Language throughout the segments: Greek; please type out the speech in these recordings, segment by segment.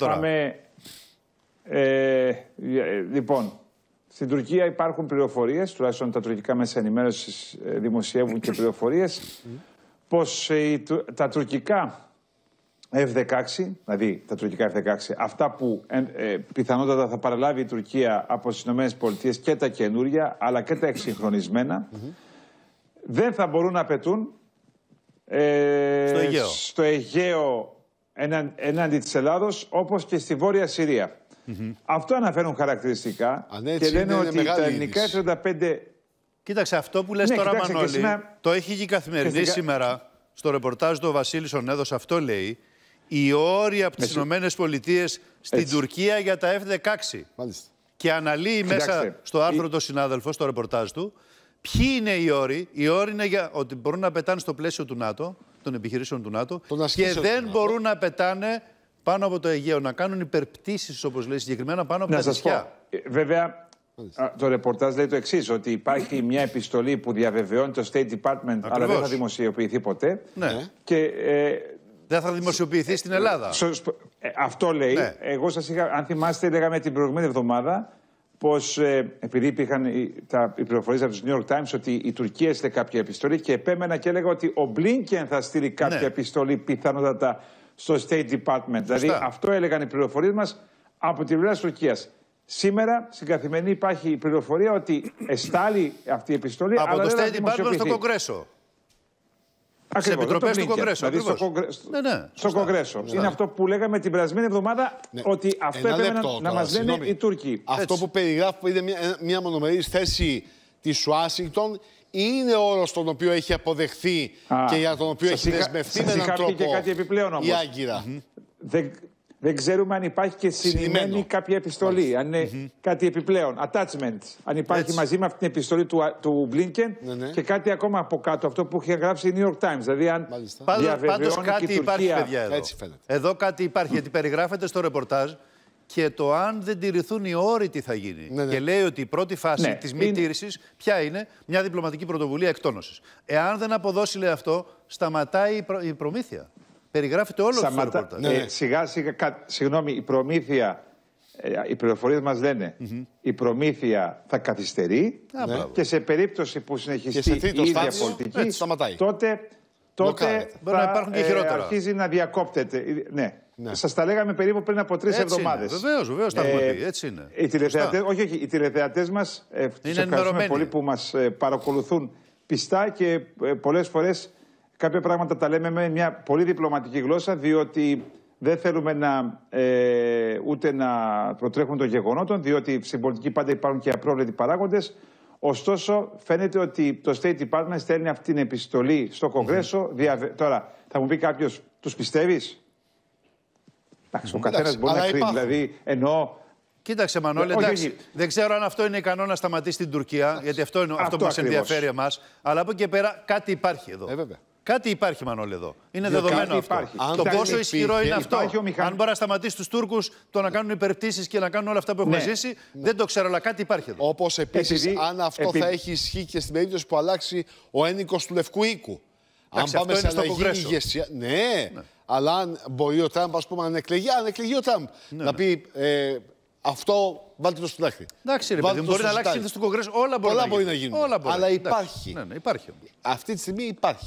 Τώρα. Πάμε. Ε, ε, λοιπόν, στην Τουρκία υπάρχουν πληροφορίες, τουλάχιστον τα τουρκικά μέσα ενημέρωσης ε, δημοσιεύουν και πληροφορίες, πως ε, οι του- τα τουρκικά F-16, δηλαδή τα τουρκικά F-16, αυτά που ε, ε, πιθανότατα θα παραλάβει η Τουρκία από τις ΗΠΑ και τα καινούρια, αλλά και τα εξυγχρονισμένα, δεν θα μπορούν να πετούν ε, Στο Αιγαίο. στο Αιγαίο εναν- εναντί της Ελλάδος, όπως και στη Βόρεια Συρία. Αυτό αναφέρουν χαρακτηριστικά Αν έτσι και λένε είναι, είναι ότι μεγάλη τα ελληνικά είδηση. F-35 Κοίταξε, αυτό που λες Ναι, τώρα, κοιτάξτε, και Μανώλη, σήμερα- το έχει και η καθημερινή και στην κα- σήμερα. Στο ρεπορτάζ του ο Βασίλης ο Νέδος αυτό λέει. Οι όροι από τις Εσύ- Ηνωμένες Πολιτείες στην Έτσι. Τουρκία για τα F-16. Μάλιστα. Και αναλύει μέσα Κοιτάξτε, στο άρθρο η- το συνάδελφο, στο ρεπορτάζ του, ποιοι είναι οι όροι. Οι όροι είναι για ότι μπορούν να πετάνε στο πλαίσιο του ΝΑΤΟ, των επιχειρήσεων του ΝΑΤΟ, Των και ασκήσεων του δεν ΝΑΤΟ. μπορούν να πετάνε πάνω από το Αιγαίο, να κάνουν υπερπτήσεις, όπως λέει συγκεκριμένα, πάνω από Να τα σας πω. νησιά. Ε, Βέβαια, α, το ρεπορτάζ λέει το εξής: Ότι υπάρχει μια επιστολή που διαβεβαιώνει το State Department, αλλά δεν Ακριβώς. θα δημοσιοποιηθεί ποτέ. Ναι. Και ε, Δεν θα δημοσιοποιηθεί στην Ελλάδα. σω- σπ- ε, αυτό λέει. Ναι. Εγώ σας είχα, αν θυμάστε, λέγαμε την προηγούμενη εβδομάδα πως επειδή υπήρχαν οι, τα, οι πληροφορίες από τους New York Times ότι η Τουρκία έστειλε κάποια επιστολή και επέμενα και έλεγα ότι ο Μπλίνκεν θα στείλει κάποια Ναι. επιστολή πιθανότατα στο State Department. Δηλαδή αυτό έλεγαν οι πληροφορίες μας από την πλευρά της Τουρκίας. Σήμερα στην καθημερινή υπάρχει η πληροφορία ότι εστάλει αυτή η επιστολή. από αλλά το δεν θα State Department δημοσιοποιηθεί. στο Κογκρέσο. Ακριβώς, επιτροπές δεν του το Κογκρέσου, Δηλαδή στο, ακριβώς. κογκρέ... Ναι, ναι, στο σωστά. Κογκρέσο. Είναι αυτό που λέγαμε την περασμένη εβδομάδα Ναι. ότι αυτό Ένα έπρεπε λεπτό να, να τώρα, μας λένε συγγνώμη. οι Τούρκοι. Αυτό Έτσι. που περιγράφει που είναι μια, μια μονομερής θέση της Ουάσιγκτον είναι όρος τον οποίο έχει αποδεχθεί Α, και για τον οποίο σας έχει είχα- δεσμευτεί σας με έναν είχα πει τρόπο και κάτι επιπλέον όμως. η Άγκυρα. Δεν, δεν ξέρουμε αν υπάρχει και συνημένη Συνημμένο. κάποια επιστολή. Αν είναι κάτι επιπλέον. Attachment. Αν υπάρχει Έτσι. μαζί με αυτή την επιστολή του, του Blinken Ναι, ναι. και κάτι ακόμα από κάτω. Αυτό που είχε γράψει η New York Times. Δηλαδή, αν Μάλιστα. Πάντως, διαβεβαιώνει πάντως και κάτι η υπάρχει, Τουρκία. παιδιά, εδώ. Έτσι φαίνεται. Εδώ κάτι υπάρχει, γιατί περιγράφεται στο ρεπορτάζ και το αν δεν τηρηθούν οι όροι τι θα γίνει. Ναι, ναι. Και λέει ότι η πρώτη φάση Ναι, της μη είναι- τήρησης ποια είναι, μια διπλωματική πρωτοβουλία εκτόνωσης. Εάν δεν αποδώσει, λέει αυτό, σταματάει η, προ- η προμήθεια. Περιγράφεται όλο στο Σταματά... ρεπορτάζ. Ναι, ναι. Ε, σιγά σιγά, κα- συγγνώμη, η προμήθεια, ε, οι πληροφορίες μας λένε, η προμήθεια θα καθυστερεί Α, μπράβο. και σε περίπτωση που Και συνεχιστεί σε η τρίτο ίδια στάδιο, πολιτική, έτσι, σταματάει. τότε, τότε Μπλοκάρεται. Μπορεί να υπάρχουν και ε, χειρότερα. αρχίζει να διακόπτεται. Ε, Ναι. Ναι. Σας τα λέγαμε περίπου πριν από τρεις Έτσι εβδομάδες. είναι. Βεβαίως, βεβαίως τα έχουμε πει. Έτσι είναι. Οι τηλεθεατές, Σωστά. όχι, όχι, οι τηλεθεατές μας ε, τους ευχαριστούμε ενημερωμένοι. πολύ που μας ε, παρακολουθούν πιστά και ε, πολλές φορές κάποια πράγματα τα λέμε με μια πολύ διπλωματική γλώσσα διότι δεν θέλουμε να, ε, ούτε να προτρέχουν των γεγονότων διότι στην πολιτική πάντα υπάρχουν και απρόβλεπτοι παράγοντες Ωστόσο, φαίνεται ότι το State Department στέλνει αυτή την επιστολή στο κογκρεσο διαβε- Τώρα, θα μου πει κάποιος, τους πιστεύεις; Εντάξει, ο καθένας Εντάξει, μπορεί να αλλά κρίνει. υπάρχουν. Δηλαδή, εννοώ Κοίταξε, Μανώλη, Όχι, εντάξει. όχι. Δεν ξέρω αν αυτό είναι ικανό να σταματήσει την Τουρκία, γιατί αυτό είναι αυτό, Αυτό που μας ακριβώς. ενδιαφέρει εμάς. Αλλά από εκεί και πέρα κάτι υπάρχει εδώ. Ε, βέβαια. Κάτι υπάρχει, Μανώλη, εδώ. Είναι Διότι δεδομένο κάτι αυτό. υπάρχει. Αν Το δεν πόσο υπήρχε, ισχυρό είναι αυτό. υπάρχει ο μηχαν- Αν μπορεί να σταματήσει τους Τούρκους το να κάνουν υπερπτήσεις και να κάνουν όλα αυτά που έχουμε Ναι. ζήσει, δεν το ξέρω, αλλά κάτι υπάρχει εδώ. Όπως επίσης, Επειδή- αν αυτό επει- θα έχει ισχύ και στην περίπτωση που αλλάξει ο ένικος του Λευκού Οίκου. Αν Εντάξει, πάμε αυτό σε είναι στο αλλαγή Κογκρέσο. ηγεσία. Ναι, αλλά αν μπορεί ο Τραμπ, ας πούμε, αν εκλεγεί, αν εκλεγεί ο Τραμπ, Ναι, να πει ε, αυτό βάλτε το στην άκρη. Εντάξει, ρε Βάλτε παιδί μου, το μπορεί να στο αλλάξει η σιτάρι. σύνθεση του Κογκρέσου. Όλα μπορεί, Πολλά να, μπορεί να γίνουν. γίνουν. Όλα μπορεί. Αλλά Εντάξει. υπάρχει. Ναι, ναι, υπάρχει. όμως. Αυτή τη στιγμή υπάρχει.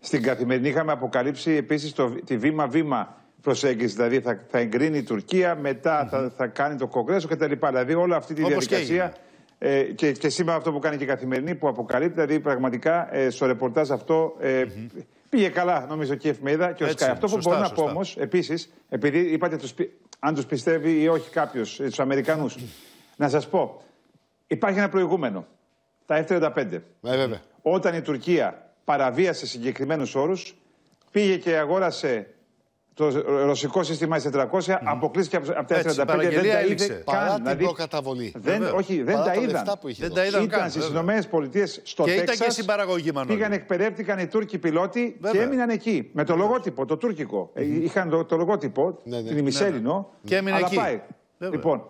Στην καθημερινή είχαμε αποκαλύψει επίσης τη βήμα-βήμα προσέγγιση. Δηλαδή θα, θα εγκρίνει η Τουρκία, μετά θα, θα κάνει το Κογκρέσο κτλ. Δηλαδή όλη αυτή τη Όπως και διαδικασία. Ε, και, και σήμερα αυτό που κάνει και η καθημερινή που αποκαλύπτει, δηλαδή πραγματικά ε, στο ρεπορτάζ αυτό ε, πήγε καλά νομίζω και η εφημερίδα και ο Έτσι Sky. είναι, Αυτό που σωστά, μπορώ να σωστά. πω όμως επίσης, επειδή είπατε τους, πι- αν τους πιστεύει ή όχι κάποιος, τους Αμερικανούς, να σας πω, υπάρχει ένα προηγούμενο. Τα F-35. Ε, βέβαια. Όταν η Τουρκία παραβίασε συγκεκριμένους όρους, πήγε και αγόρασε το ρωσικό σύστημα S400, αποκλείστηκε από από τα Έτσι, η F35. παραγγελία Δεν τα έληξε. είδε Παρά καν. την Δηλαδή, προκαταβολή. δεν, Βέβαια. όχι, δεν Παρά τα τα είδαν. λεφτά που είχε Δεν δώσει. τα είδαν Ήταν καν. στις βέβαια. Ηνωμένες Πολιτείες στο Και ήταν Τέξας, και στην παραγωγή, Μανώλη. Πήγαν, εκπαιδεύτηκαν οι Τούρκοι πιλότοι Βέβαια. και έμειναν εκεί. Με το λογότυπο, το τουρκικό. Ε, Είχαν το, το λογότυπο, Ναι, ναι. την ημισέλινο. Και έμεινε αλλά εκεί. πάει. Βέβαια. Λοιπόν,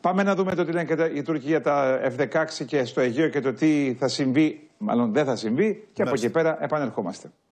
πάμε να δούμε το τι λένε και τα- οι Τούρκοι για τα F-16 και στο Αιγαίο και το τι θα συμβεί, μάλλον δεν θα συμβεί, και από Μάλιστα. εκεί πέρα επανερχόμαστε.